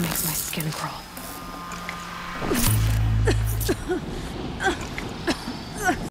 makes my skin crawl.